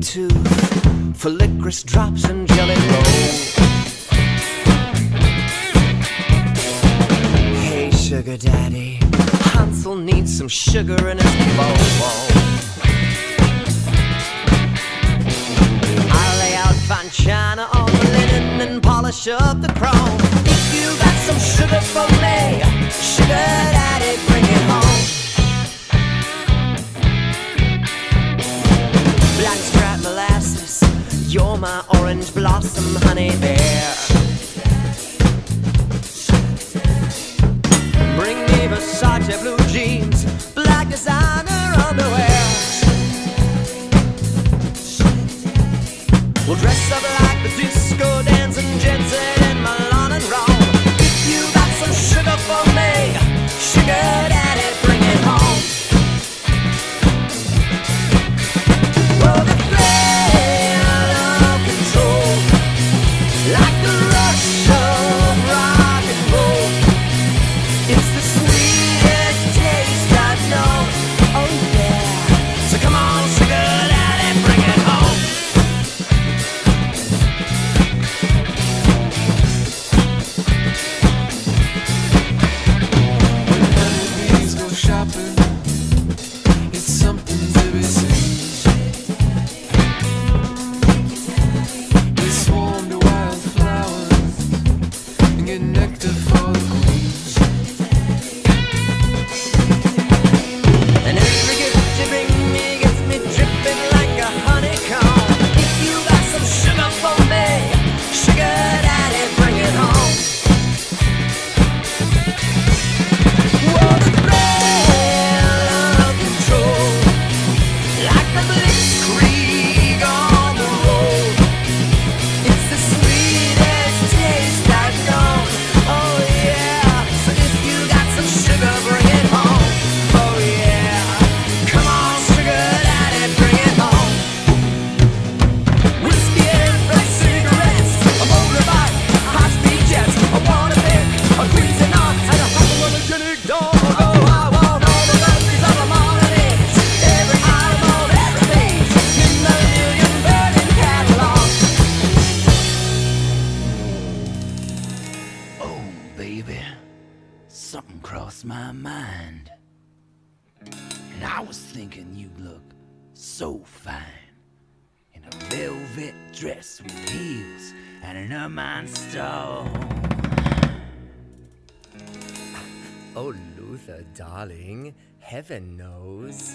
too for licorice drops and jelly rolls. Hey, sugar daddy, Hansel needs some sugar in his bowl. I lay out fine china on the linen and polish up the chrome. If you got some sugar for me, sugar You're my orange blossom honey bear. crossed my mind. And I was thinking you look so fine. In a velvet dress with heels and an ermine stole. Oh, Luther, darling, heaven knows.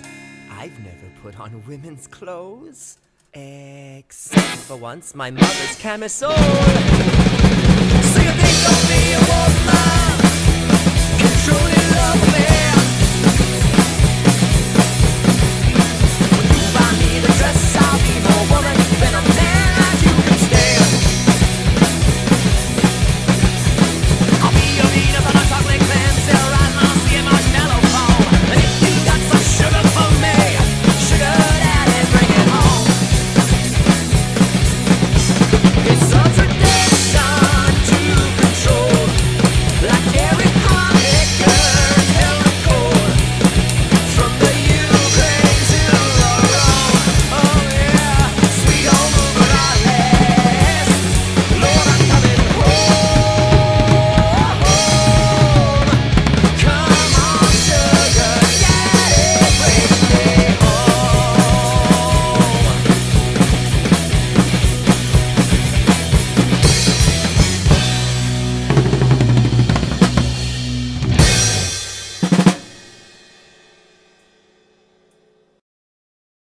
I've never put on women's clothes. Except for once my mother's camisole.